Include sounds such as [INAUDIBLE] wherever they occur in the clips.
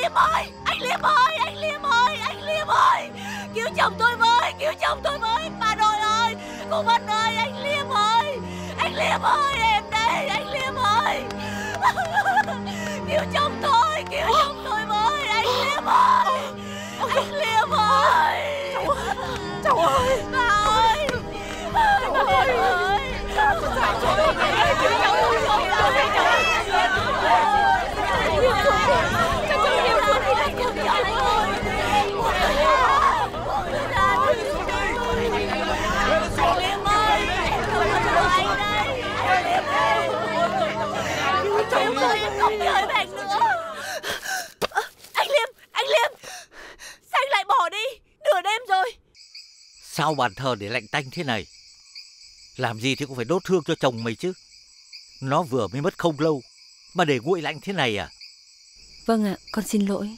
Liêm ơi Anh Liêm ơi Anh Liêm ơi Anh Liêm ơi. Cứu chồng tôi với Cứu chồng tôi với. Bà nội ơi Cô Vân ơi Anh Liêm ơi. Anh Liêm ơi Em đây Anh Liêm ơi. [LAUGHS] Cứu chồng tôi Cứu chồng tôi với Anh Liêm ơi. Anh Liêm ơi. Cháu ơi Bà ơi. Cháu ơi. Cháu ơi Liêm ơi Anh đây Liêm ơi em không chơi với anh nữa Anh Liêm Anh Liêm Sao anh lại bỏ đi Nửa đêm rồi Sao bàn thờ để lạnh tanh thế này? Làm gì thì cũng phải đốt hương cho chồng mày chứ. Nó vừa mới mất không lâu, mà để nguội lạnh thế này à? Vâng ạ, con xin lỗi.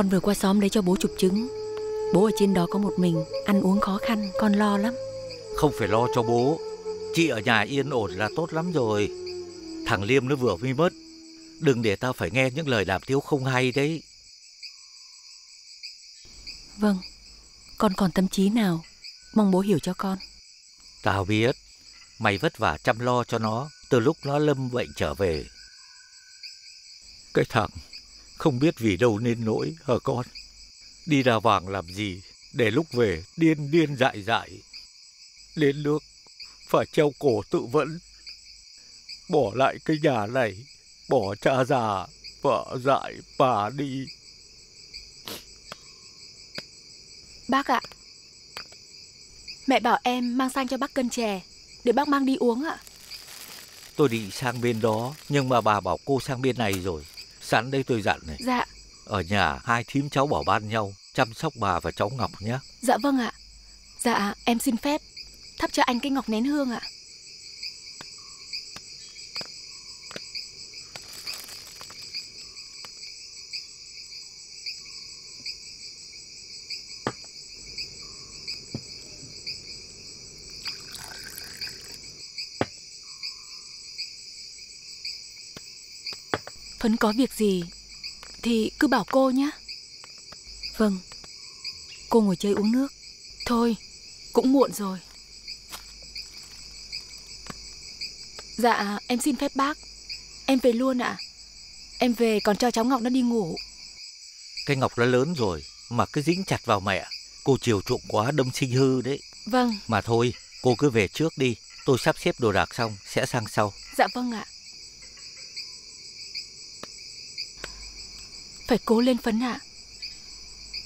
Con vừa qua xóm lấy cho bố chụp trứng Bố ở trên đó có một mình Ăn uống khó khăn Con lo lắm Không phải lo cho bố. Chị ở nhà yên ổn là tốt lắm rồi. Thằng Liêm nó vừa mới mất. Đừng để tao phải nghe những lời đàm tiếu không hay đấy. Vâng Con còn tâm trí nào Mong bố hiểu cho con Tao biết. Mày vất vả chăm lo cho nó từ lúc nó lâm bệnh trở về. Cái thằng không biết vì đâu nên nỗi hả con. Đi ra vàng làm gì để lúc về điên điên dại dại. Đến nước phải treo cổ tự vẫn. Bỏ lại cái nhà này, bỏ cha già, vợ dại bà đi. Bác ạ Mẹ bảo em mang sang cho bác cân chè Để bác mang đi uống ạ Tôi định sang bên đó, nhưng mà bà bảo cô sang bên này rồi. Sẵn đây tôi dặn này, Dạ. Ở nhà hai thím cháu bảo ban nhau, chăm sóc bà và cháu Ngọc nhé. Dạ vâng ạ. Dạ em xin phép. Thắp cho anh cái ngọc nén hương ạ Phấn có việc gì Thì cứ bảo cô nhé Vâng Cô ngồi chơi uống nước Thôi, cũng muộn rồi. Dạ, em xin phép bác. Em về luôn ạ. Em về còn cho cháu Ngọc nó đi ngủ. Cái Ngọc nó lớn rồi, mà cứ dính chặt vào mẹ. Cô chiều chuộng quá đâm sinh hư đấy. Vâng, Mà thôi, cô cứ về trước đi. Tôi sắp xếp đồ đạc xong, sẽ sang sau. dạ vâng ạ. Phải cố lên phấn ạ.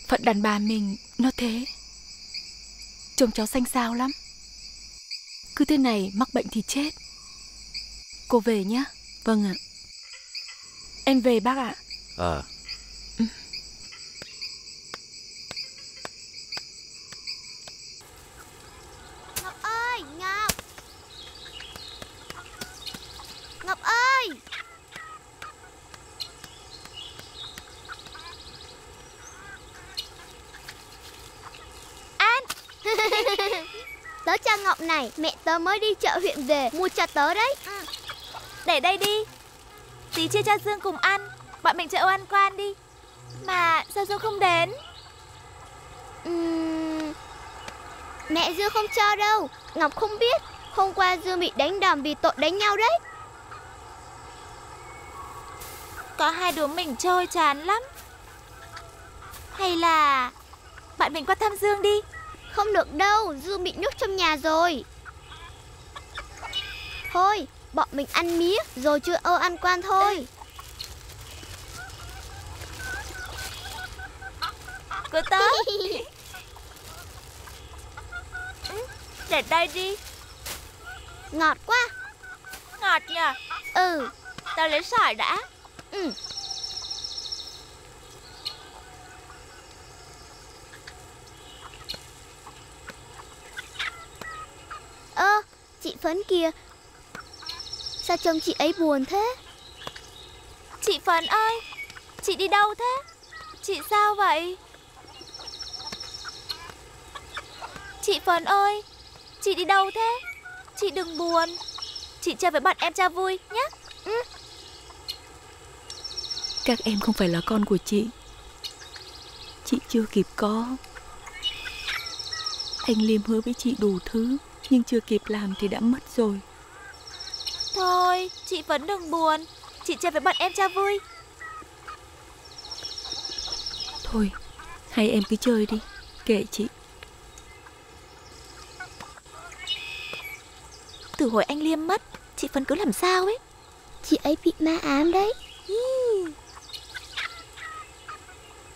Phận đàn bà mình nó thế. Trông cháu xanh xao lắm. Cứ thế này mắc bệnh thì chết. Cô về nhé. Vâng ạ Em về bác ạ. Ờ, Ngọc ơi, Ngọc Ngọc ơi An Tớ chào Ngọc này Mẹ tớ mới đi chợ huyện về Mua cho tớ đấy. Để đây đi. Tí chia cho Dương cùng ăn. Bọn mình chợ ăn quan đi. Mà sao Dương không đến? Ừm, Mẹ Dương không cho đâu. Ngọc không biết. Hôm qua Dương bị đánh đòn vì tội đánh nhau đấy. Có hai đứa mình chơi chán lắm. Hay là Bạn mình qua thăm Dương đi. Không được đâu. Dương bị nhốt trong nhà rồi Thôi, bọn mình ăn mía rồi chưa ơ ăn quan thôi. Cô tớ. Ừ, để đây đi. Ngọt quá. Ngọt nhỉ? Ừ. Tao lấy sỏi đã. Ừ. Ơ, ờ, chị Phấn kia Sao trông chị ấy buồn thế? Chị Phấn ơi, Chị đi đâu thế? Chị sao vậy? Chị Phấn ơi, Chị đi đâu thế? Chị đừng buồn. Chị chơi với bạn em cho vui nhé. Ừ. Các em không phải là con của chị. Chị chưa kịp có. Anh Liêm hứa với chị đủ thứ, Nhưng chưa kịp làm thì đã mất rồi. Thôi chị Phấn đừng buồn. Chị chơi với bọn em cho vui. Thôi Hai em cứ chơi đi Kệ chị. Từ hồi anh Liêm mất Chị Phấn cứ làm sao ấy? Chị ấy bị ma ám đấy.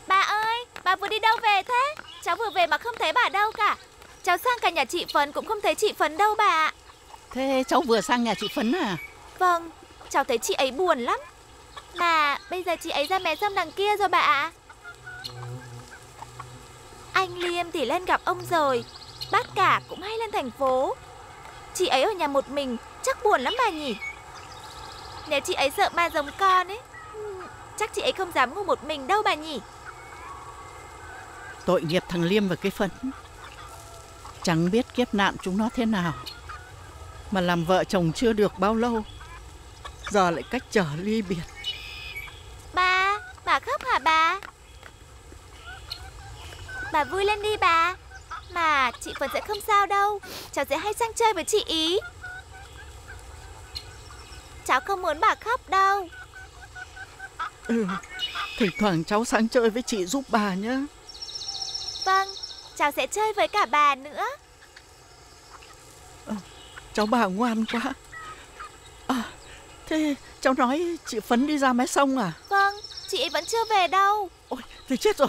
Bà ơi Bà vừa đi đâu về thế? Cháu vừa về mà không thấy bà đâu cả. Cháu sang cả nhà chị Phấn cũng không thấy chị Phấn đâu bà ạ Thế cháu vừa sang nhà chị Phấn à? Vâng Cháu thấy chị ấy buồn lắm. Mà bây giờ chị ấy ra mé sông đằng kia rồi bà ạ. Anh Liêm thì lên gặp ông rồi Bác cả cũng hay lên thành phố. Chị ấy ở nhà một mình Chắc buồn lắm bà nhỉ? Nếu chị ấy sợ ma giống con ấy Chắc chị ấy không dám ngủ một mình đâu bà nhỉ? Tội nghiệp thằng Liêm và cái Phấn. Chẳng biết kiếp nạn chúng nó thế nào Mà làm vợ chồng chưa được bao lâu. Giờ lại cách trở ly biệt. Bà, bà khóc hả bà? Bà vui lên đi bà. Mà chị Phấn sẽ không sao đâu. Cháu sẽ hay sang chơi với chị ý. Cháu không muốn bà khóc đâu. Ừ, thỉnh thoảng cháu sang chơi với chị giúp bà nhé. Vâng, cháu sẽ chơi với cả bà nữa Cháu bà ngoan quá. À, thế cháu nói chị Phấn đi ra mé sông à? Vâng, chị ấy vẫn chưa về đâu. Ôi, thì chết rồi.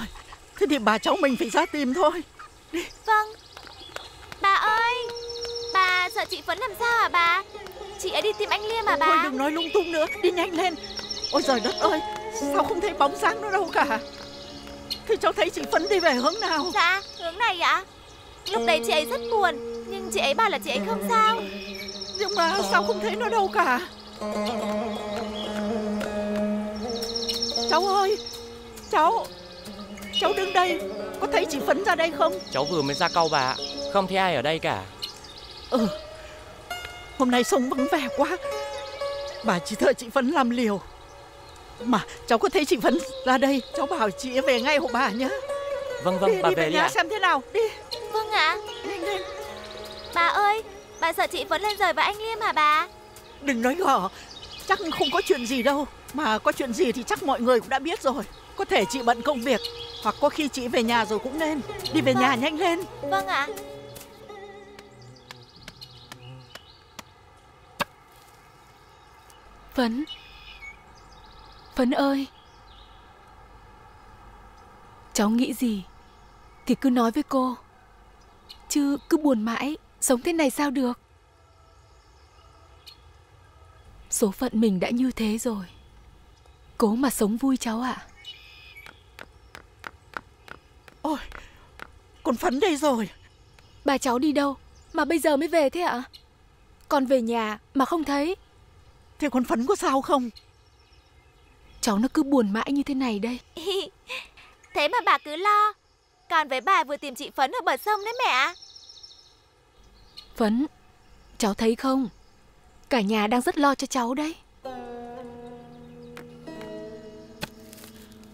Thế thì bà cháu mình phải ra tìm thôi. Vâng. Bà ơi Bà sợ chị Phấn làm sao hả bà? Chị ấy đi tìm anh Liêm à bà? Thôi đừng nói lung tung nữa, đi nhanh lên. Ôi trời đất ơi, sao không thấy bóng dáng nó đâu cả. Thế cháu thấy chị Phấn đi về hướng nào? Dạ, hướng này ạ. Lúc đấy chị ấy rất buồn Nhưng chị ấy bảo là chị ấy không sao Nhưng mà sao không thấy nó đâu cả? Cháu ơi Cháu Cháu đứng đây Có thấy chị Phấn ra đây không? Cháu vừa mới ra câu bà ạ. Không thấy ai ở đây cả. Ừ Hôm nay sông vắng vẻ quá. Bà chỉ thợ chị Phấn làm liều. Mà cháu có thấy chị Phấn ra đây Cháu bảo chị về ngay hộ bà nhé. Vâng vâng Đi, bà đi về về đi nhà ạ. xem thế nào Đi. Vâng ạ. Lên. Bà ơi Bà sợ chị Phấn lên rời với anh Liêm hả bà? Đừng nói gỏ Chắc không có chuyện gì đâu. Mà có chuyện gì thì chắc mọi người cũng đã biết rồi. Có thể chị bận công việc Hoặc có khi chị về nhà rồi cũng nên. Đi về nhà nhanh lên. Vâng ạ. Phấn. Phấn ơi. Cháu nghĩ gì Thì cứ nói với cô. Chứ cứ buồn mãi Sống thế này sao được? Số phận mình đã như thế rồi. Cố mà sống vui cháu ạ. Ôi Con Phấn đây rồi. Bà cháu đi đâu Mà bây giờ mới về thế ạ? Còn về nhà mà không thấy. Thế con Phấn có sao không? Cháu nó cứ buồn mãi như thế này đây. [LAUGHS] Thế mà bà cứ lo. Còn với bà vừa tìm chị Phấn ở bờ sông đấy mẹ Phấn, Cháu thấy không? Cả nhà đang rất lo cho cháu đấy.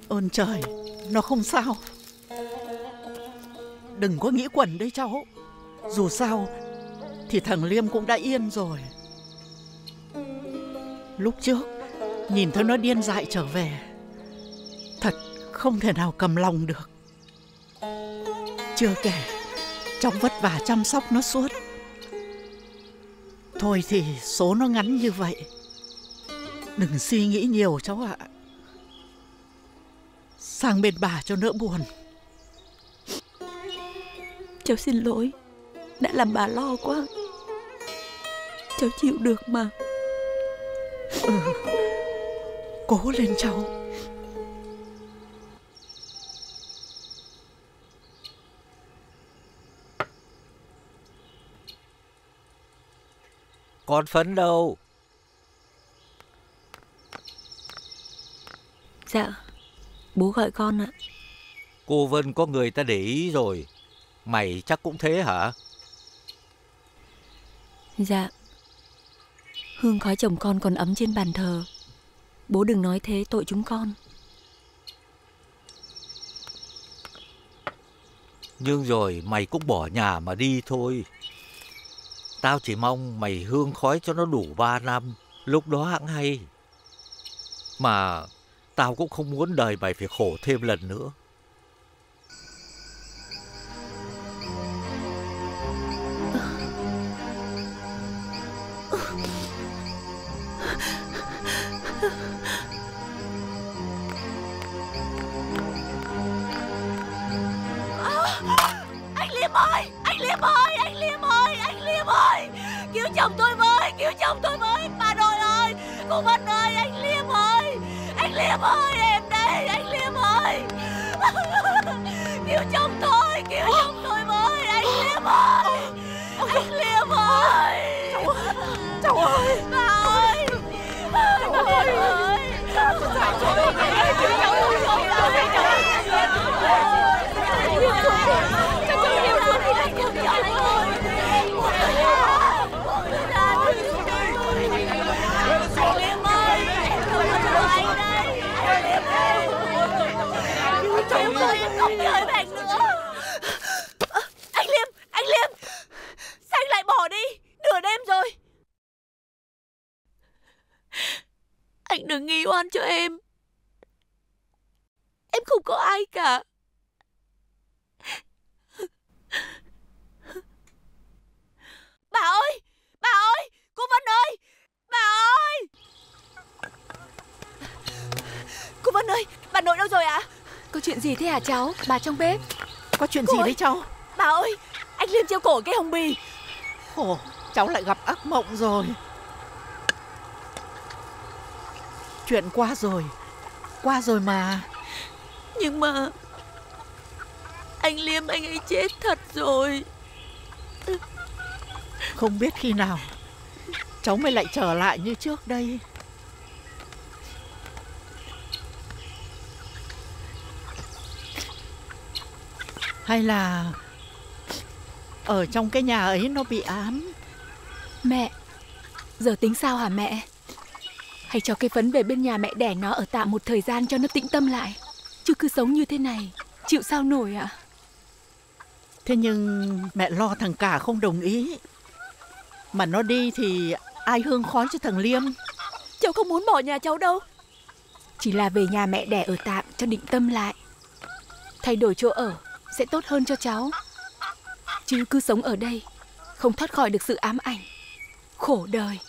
Ơn trời, Nó không sao. Đừng có nghĩ quẩn đấy cháu. Dù sao, Thì thằng Liêm cũng đã yên rồi. Lúc trước, Nhìn thấy nó điên dại trở về, Thật không thể nào cầm lòng được. Chưa kể cháu vất vả chăm sóc nó suốt Thôi thì số nó ngắn như vậy. Đừng suy nghĩ nhiều cháu ạ. Sang bên bà cho đỡ buồn. Cháu xin lỗi. Đã làm bà lo quá. Cháu chịu được mà. Cố lên cháu Con Phấn đâu? Dạ Bố gọi con ạ Cô Vân có người ta để ý rồi. Mày chắc cũng thế hả? Dạ Hương khói chồng con còn ấm trên bàn thờ Bố đừng nói thế tội chúng con Nhưng rồi mày cũng bỏ nhà mà đi thôi. Tao chỉ mong mày hương khói cho nó đủ ba năm, lúc đó hãng hay. Mà tao cũng không muốn đời mày phải khổ thêm lần nữa. Anh Liêm ơi Anh Liêm ơi Anh Liêm ơi Anh Liêm ơi Cứu chồng tôi với Cứu chồng tôi với Bà nội ơi Cô Vân ơi Anh Liêm ơi Anh Liêm ơi Em đây Anh Liêm ơi Cứu chồng tôi Cứu chồng tôi với Anh Liêm ơi Anh Liêm ơi Cháu ơi Bà ơi Bà ơi không chơi bạn nữa Anh Liêm, anh Liêm Sao anh lại bỏ đi Nửa đêm rồi Anh đừng nghi oan cho em. Em không có ai cả. Bà ơi Bà ơi Cô Vân ơi Bà ơi. Cô Vân ơi Bà nội đâu rồi ạ? Có chuyện gì thế hả cháu? Bà trong bếp. Có chuyện Cô gì ơi. đấy cháu? Bà ơi Anh Liêm treo cổ cái hồng bì. Khổ Cháu lại gặp ác mộng rồi Chuyện qua rồi. Qua rồi mà. Nhưng mà Anh Liêm anh ấy chết thật rồi. Không biết khi nào Cháu mới lại trở lại như trước đây. Hay là Ở trong cái nhà ấy nó bị ám? Mẹ Giờ tính sao hả mẹ Hay cho cái phấn về bên nhà mẹ đẻ nó ở tạm một thời gian cho nó tĩnh tâm lại. Chứ cứ sống như thế này Chịu sao nổi ạ? Thế nhưng mẹ lo thằng cả không đồng ý. Mà nó đi thì ai hương khói cho thằng Liêm? Cháu không muốn bỏ nhà cháu đâu. Chỉ là về nhà mẹ đẻ ở tạm cho định tâm lại. Thay đổi chỗ ở sẽ tốt hơn cho cháu. Chứ cứ sống ở đây Không thoát khỏi được sự ám ảnh Khổ đời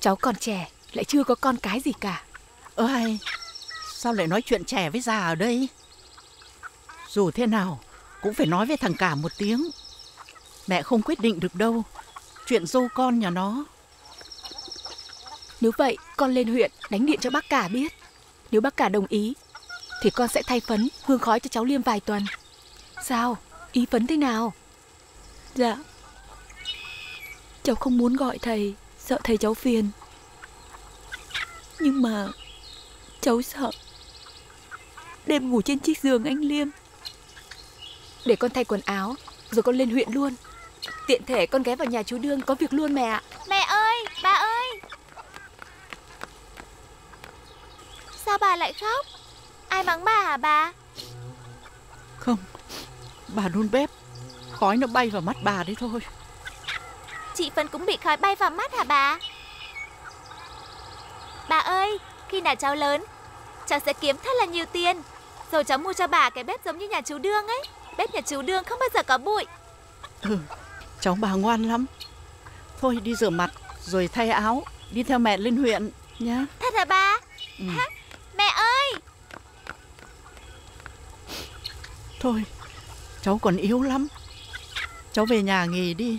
Cháu còn trẻ Lại chưa có con cái gì cả. Ơ hay Sao lại nói chuyện trẻ với già ở đây? Dù thế nào Cũng phải nói với thằng cả một tiếng. Mẹ không quyết định được đâu. Chuyện dâu con nhà nó. Nếu vậy con lên huyện đánh điện cho bác cả biết. Nếu bác cả đồng ý Thì con sẽ thay phấn hương khói cho cháu Liêm vài tuần. Sao? Ý phấn thế nào? Dạ. Cháu không muốn gọi thầy Sợ thầy cháu phiền. Nhưng mà Cháu sợ Đêm ngủ trên chiếc giường anh Liêm. Để con thay quần áo Rồi con lên huyện luôn. Tiện thể con ghé vào nhà chú Đương có việc luôn mẹ ạ. Mẹ ơi, bà ơi. Sao bà lại khóc? Ai mắng bà hả bà? Không Bà đun bếp. Khói nó bay vào mắt bà đấy thôi Chị Phấn cũng bị khói bay vào mắt hả bà? Bà ơi Khi nào cháu lớn Cháu sẽ kiếm thật là nhiều tiền. Rồi cháu mua cho bà cái bếp giống như nhà chú Đương ấy. Bếp nhà chú Đương không bao giờ có bụi. Ừ Cháu bà ngoan lắm. Thôi đi rửa mặt Rồi thay áo Đi theo mẹ lên huyện nhá. Thật hả bà? Ừ. Hả? Mẹ ơi! Thôi Cháu còn yếu lắm. Cháu về nhà nghỉ đi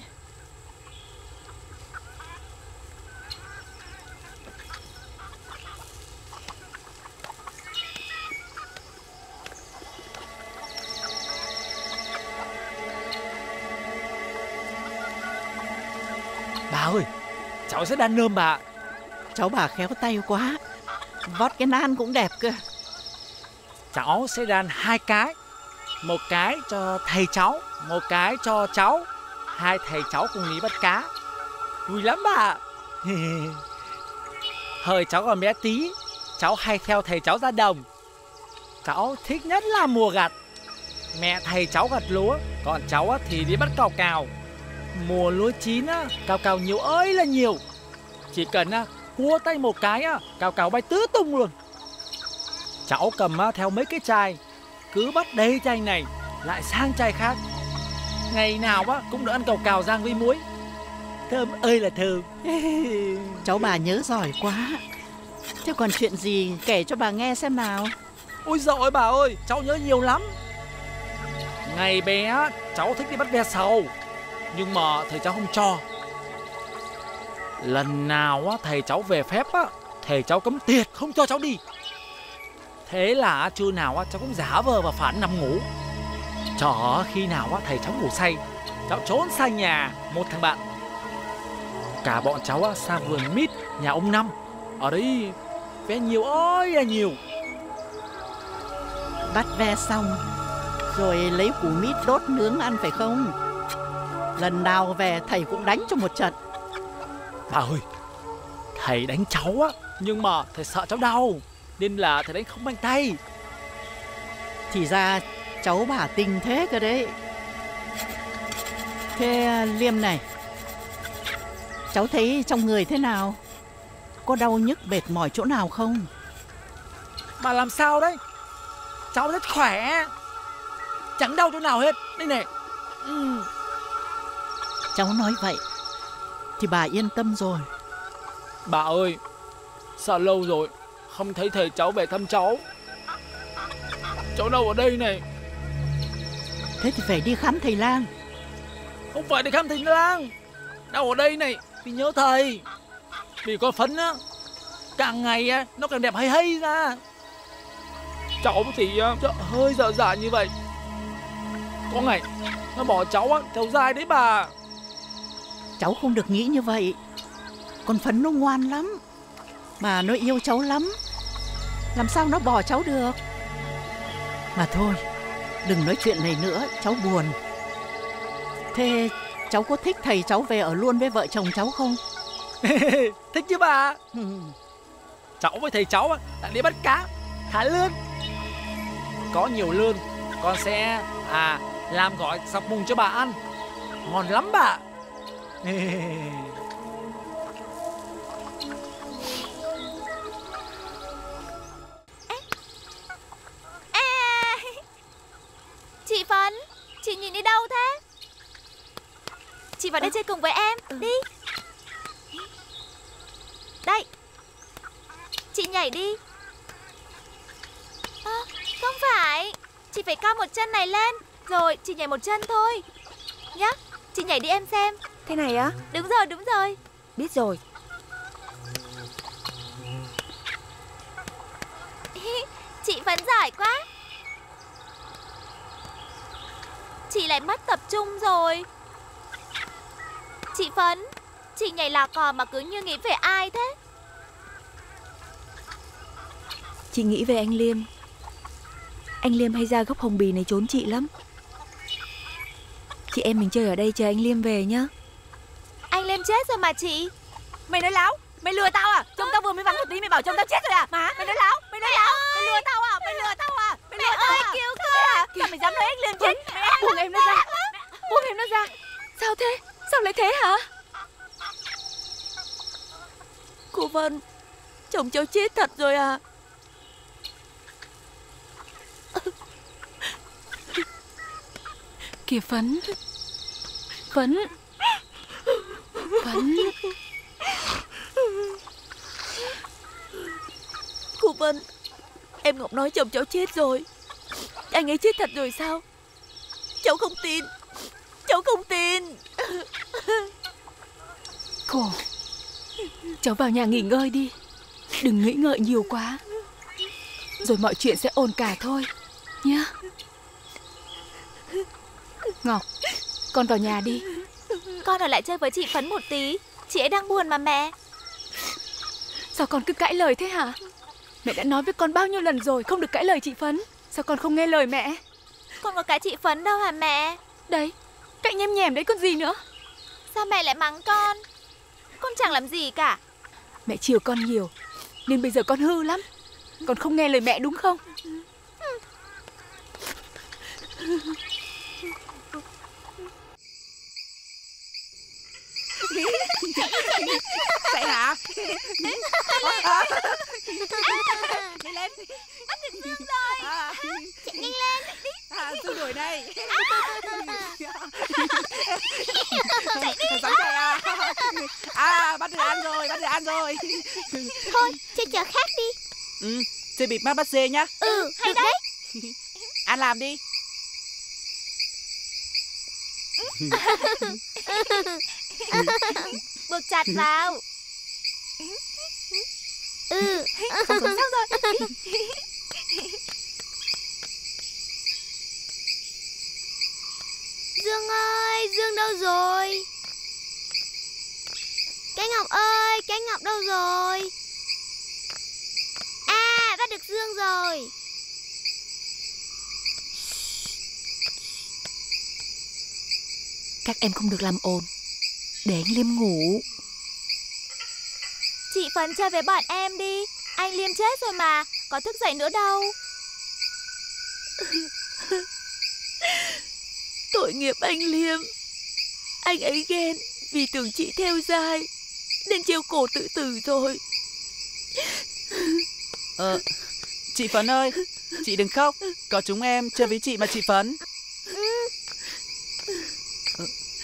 sẽ đan nơm bà. Cháu bà khéo tay quá. Vót cái nan cũng đẹp cơ. Cháu sẽ đan hai cái. Một cái cho thầy cháu, một cái cho cháu. Hai thầy cháu cùng đi bắt cá. Vui lắm bà. Thời [LAUGHS] cháu còn bé tí, cháu hay theo thầy cháu ra đồng. Cháu thích nhất là mùa gặt. Mẹ thầy cháu gặt lúa, còn cháu thì đi bắt cào cào. Mùa lúa chín á, cào cào nhiều ơi là nhiều. Chỉ cần á, cua tay một cái á, cào cào bay tứ tung luôn. Cháu cầm á, theo mấy cái chai, cứ bắt đầy chai này, lại sang chai khác. Ngày nào á cũng được ăn cào cào rang với muối. Thơm ơi là thơm. [LAUGHS] Cháu bà nhớ giỏi quá. Thế còn chuyện gì kể cho bà nghe xem nào. Ôi dồi bà ơi, cháu nhớ nhiều lắm. Ngày bé cháu thích đi bắt ve sầu Nhưng mà thầy cháu không cho Lần nào á, thầy cháu về phép á Thầy cháu cấm tiệt không cho cháu đi. Thế là trưa nào á, cháu cũng giả vờ và phản nằm ngủ. Chờ khi nào á, thầy cháu ngủ say Cháu trốn sang nhà một thằng bạn. Cả bọn cháu á, sang vườn mít nhà ông Năm. Ở đấy ve nhiều ơi là nhiều. Bắt ve xong rồi lấy củ mít đốt nướng ăn phải không? Lần nào về thầy cũng đánh cho một trận. Bà ơi, thầy đánh cháu á, nhưng mà thầy sợ cháu đau, nên là thầy đánh không mạnh tay. Thì ra cháu bà tình thế cơ đấy. Thế Liêm này, cháu thấy trong người thế nào? Có đau nhức mệt mỏi chỗ nào không? Bà làm sao đấy? Cháu rất khỏe chẳng đau chỗ nào hết đây này ừ. cháu nói vậy thì bà yên tâm rồi. Bà ơi sao lâu rồi không thấy thầy cháu về thăm cháu. Cháu đâu ở đây này? Thế thì phải đi khám thầy lang. Không phải đi khám thầy lang. Đâu ở đây này? Vì nhớ thầy. Vì có phấn á càng ngày á nó càng đẹp hay hay ra. Cháu thì hơi dở dả như vậy. Có ngày Nó bỏ cháu á Cháu dài đấy bà Cháu không được nghĩ như vậy. Con Phấn nó ngoan lắm, Mà nó yêu cháu lắm. Làm sao nó bỏ cháu được? Mà thôi, Đừng nói chuyện này nữa, Cháu buồn. Thế cháu có thích thầy cháu về ở luôn với vợ chồng cháu không? [LAUGHS] Thích chứ bà. Ừ. Cháu với thầy cháu đã đi bắt cá, Thả lươn. Có nhiều lươn, Con sẽ à làm gọi sọc mùng cho bà ăn. Ngon lắm bà. Chị Phấn Chị nhìn đi đâu thế? Chị vào đây chơi cùng với em ừ. Đi. Đây. Chị nhảy đi. À, Không phải. Chị phải cao một chân này lên. Rồi, chị nhảy một chân thôi. Nhá, chị nhảy đi em xem Thế này á? Đúng rồi, đúng rồi. Biết rồi. [LAUGHS] Chị vẫn giỏi quá. Chị lại mất tập trung rồi. Chị Phấn Chị nhảy lò cò mà cứ như nghĩ về ai thế? Chị nghĩ về anh Liêm. Anh Liêm hay ra gốc hồng bì này trốn chị lắm. Chị em mình chơi ở đây chờ anh Liêm về nhá Anh Liêm chết rồi mà chị. Mày nói láo Mày lừa tao à? Trông tao vừa mới vắng một tí mày bảo trông tao chết rồi à? Má. Mày nói láo Mày nói láo. Mày lừa tao à? Mày lừa tao à? Mày lừa tao à? cứu con Sao mày dám nói anh Liêm chết? Buông em nó ra. Buông em nó ra. Sao thế? Sao lại thế hả? Cô Vân Chồng cháu chết thật rồi à? Kìa Phấn. Phấn Phấn Cô Vân, Em Ngọc nói chồng cháu chết rồi. Anh ấy chết thật rồi sao? Cháu không tin. Cháu không tin. Cô, Cháu vào nhà nghỉ ngơi đi. Đừng nghĩ ngợi nhiều quá. Rồi mọi chuyện sẽ ổn cả thôi, Nhá. Ngọc, Con vào nhà đi. Con ở lại chơi với chị Phấn một tí. Chị ấy đang buồn mà mẹ. Sao con cứ cãi lời thế hả? Mẹ đã nói với con bao nhiêu lần rồi Không được cãi lời chị Phấn. Sao con không nghe lời mẹ? Con có cái chị Phấn đâu hả mẹ? Đấy Cạnh nhem nhèm đấy con gì nữa? Sao mẹ lại mắng con? Con chẳng làm gì cả. Mẹ chiều con nhiều Nên bây giờ con hư lắm. Con không nghe lời mẹ đúng không Vậy hả? Đi lên. Bắt được Dương rồi À, Chạy nhanh lên à, Dương đuổi đây. Chạy đi Sáng chạy à. À, bắt được ăn rồi, bắt được ăn rồi. Thôi chơi trò khác đi Ừ, chơi bịt mắt bắt dê nhá. Ừ hay đấy Ăn làm đi. [LAUGHS] [LAUGHS] Buộc chặt vào. Ừ. Không rồi xong rồi Dương ơi, Dương đâu rồi? Cái Ngọc ơi, Cái Ngọc đâu rồi? À bắt được Dương rồi. Các em không được làm ồn. Để anh Liêm ngủ. Chị Phấn chơi với bọn em đi. Anh Liêm chết rồi mà. Có thức dậy nữa đâu. [LAUGHS] Tội nghiệp anh Liêm. Anh ấy ghen Vì tưởng chị theo dai Nên treo cổ tự tử rồi. [LAUGHS] Ờ, chị Phấn ơi, chị đừng khóc. Có chúng em chơi với chị mà chị Phấn.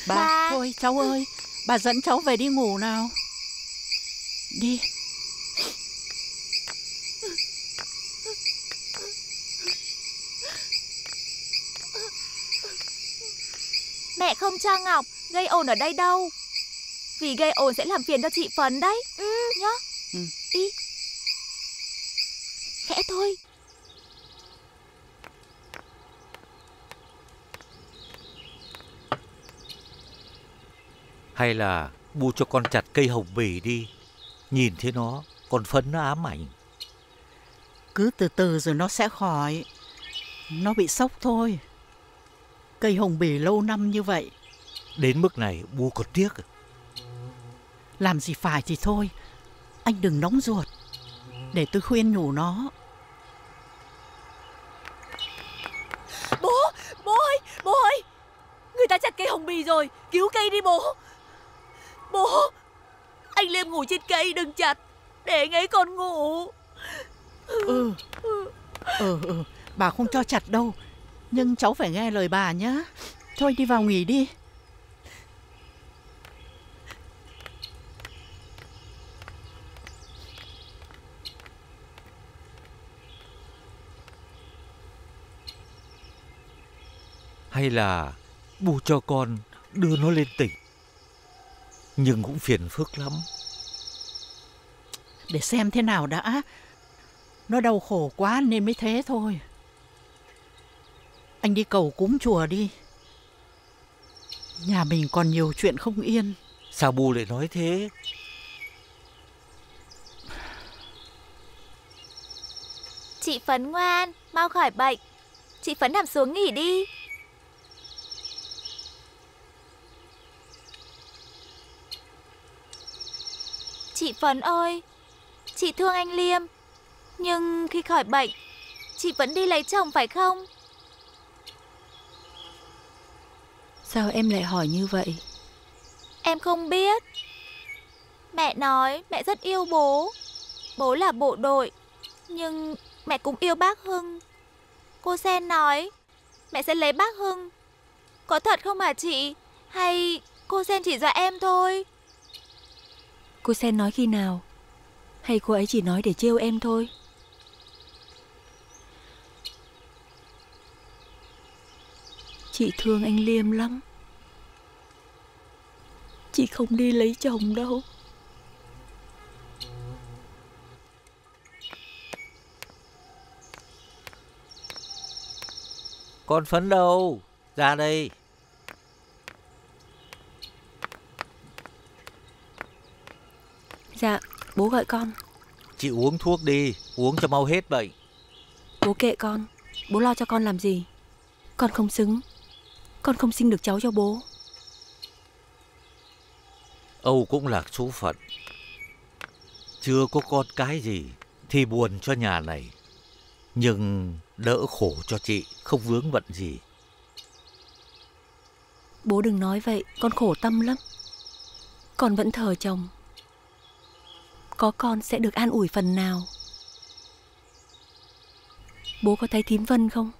Bà, Bà. thôi cháu ơi, bà dẫn cháu về đi ngủ nào. Đi. Mẹ không cho Ngọc gây ồn ở đây đâu Vì gây ồn sẽ làm phiền cho chị Phấn đấy Ừ Nhá Ừ. Đi Khẽ thôi Hay là bu cho con chặt cây hồng bì đi. Nhìn thấy nó, con phấn nó ám ảnh. Cứ từ từ rồi nó sẽ khỏi. Nó bị sốc thôi. Cây hồng bì lâu năm như vậy, Đến mức này bu còn tiếc. à? làm gì phải thì thôi. Anh đừng nóng ruột. Để tôi khuyên nhủ nó. Bố, bố ơi, bố ơi Người ta chặt cây hồng bì rồi Cứu cây đi bố Bố Anh Liêm ngủ trên cây đừng chặt Để anh ấy còn ngủ Ừ. Ừ, ừ, bà không cho chặt đâu. Nhưng cháu phải nghe lời bà nhá. Thôi đi vào nghỉ đi. Hay là bu cho con đưa nó lên tỉnh. Nhưng cũng phiền phức lắm. Để xem thế nào đã. Nó đau khổ quá nên mới thế thôi. Anh đi cầu cúng chùa đi. Nhà mình còn nhiều chuyện không yên. Sao bu lại nói thế? Chị Phấn ngoan Mau khỏi bệnh Chị Phấn nằm xuống nghỉ đi Chị Phấn ơi. Chị thương anh Liêm. Nhưng khi khỏi bệnh Chị vẫn đi lấy chồng phải không? Sao em lại hỏi như vậy? Em không biết. Mẹ nói mẹ rất yêu bố. Bố là bộ đội Nhưng mẹ cũng yêu bác Hưng. Cô Sen nói Mẹ sẽ lấy bác Hưng. Có thật không hả chị? Hay cô Sen chỉ dọa em thôi Cô Sen nói khi nào Hay cô ấy chỉ nói để trêu em thôi Chị thương anh Liêm lắm Chị không đi lấy chồng đâu Con phấn đâu? Ra đây. Dạ, bố gọi con. Chị uống thuốc đi, uống cho mau hết bệnh. Bố kệ con. Bố lo cho con làm gì? Con không xứng. Con không sinh được cháu cho bố. Âu cũng là số phận. Chưa có con cái gì thì buồn cho nhà này. Nhưng đỡ khổ cho chị, không vướng bận gì. Bố đừng nói vậy, con khổ tâm lắm. Con vẫn thờ chồng. Có con sẽ được an ủi phần nào. Bố có thấy thím Vân không?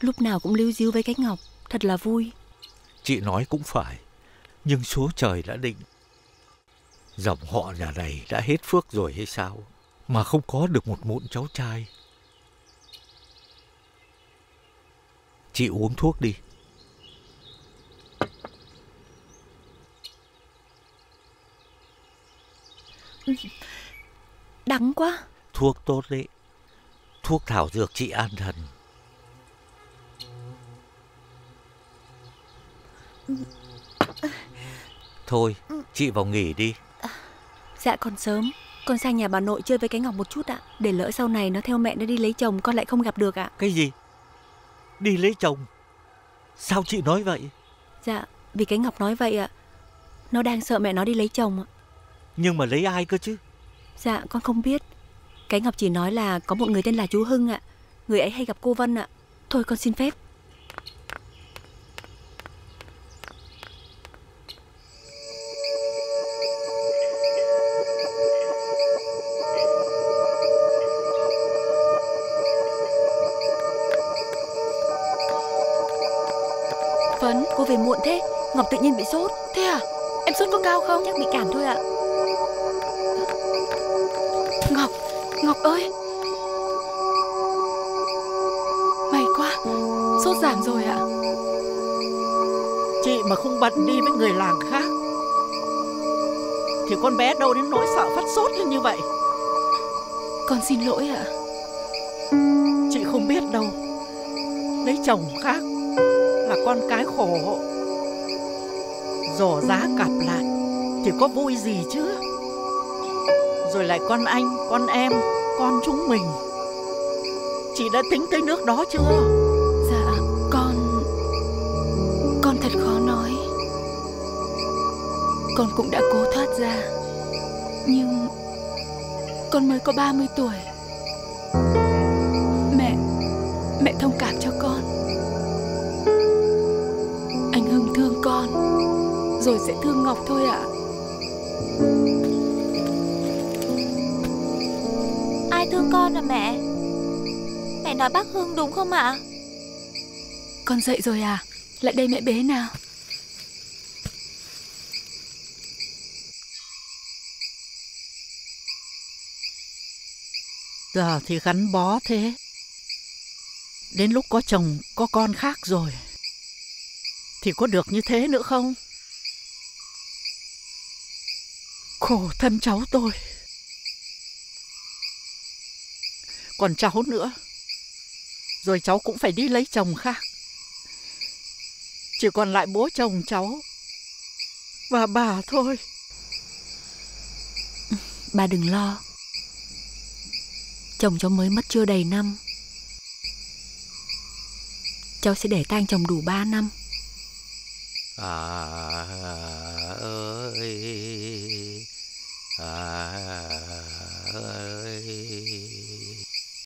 Lúc nào cũng lưu díu với cái ngọc, thật là vui. Chị nói cũng phải, nhưng số trời đã định. Dòng họ nhà này đã hết phước rồi hay sao? Mà không có được một mụn cháu trai. Chị uống thuốc đi. Đắng quá. Thuốc tốt đấy. Thuốc thảo dược trị an thần. Thôi, chị vào nghỉ đi. Dạ còn sớm. Con sang nhà bà nội chơi với cái ngọc một chút ạ. Để lỡ sau này nó theo mẹ nó đi lấy chồng con lại không gặp được ạ. Cái gì? Đi lấy chồng? Sao chị nói vậy? Dạ, vì cái ngọc nói vậy ạ. Nó đang sợ mẹ nó đi lấy chồng ạ. Nhưng mà lấy ai cơ chứ? Dạ con không biết. Cái Ngọc chỉ nói là có một người tên là chú Hưng ạ. Người ấy hay gặp cô Vân ạ. Thôi con xin phép. Phấn, cô về muộn thế. Ngọc tự nhiên bị sốt. Thế à? Em sốt có cao không? Chắc bị cảm thôi ạ. Ngọc, ơi. May quá, sốt giảm rồi ạ. Chị mà không bận đi với người làng khác Thì con bé đâu đến nỗi sợ phát sốt lên như vậy? Con xin lỗi ạ. Chị không biết đâu. Lấy chồng khác Là con cái khổ Rổ giá cặp lại Thì có vui gì chứ? Rồi lại con anh, con em, con chúng mình. Chị đã tính tới nước đó chưa? Dạ, con... Con thật khó nói. Con cũng đã cố thoát ra Nhưng... Con mới có 30 tuổi. Mẹ... Mẹ thông cảm cho con. Anh Hưng thương con Rồi sẽ thương Ngọc thôi ạ. à. Con à mẹ? Mẹ nói bác Hưng đúng không ạ? Con dậy rồi à? Lại đây mẹ bế nào. Giờ thì gắn bó thế. Đến lúc có chồng, có con khác rồi. Thì có được như thế nữa không? Khổ thân cháu tôi còn cháu nữa. Rồi cháu cũng phải đi lấy chồng khác. Chỉ còn lại bố chồng cháu và bà thôi. Bà đừng lo. Chồng cháu mới mất chưa đầy năm. Cháu sẽ để tang chồng đủ ba năm. À, à ơi. À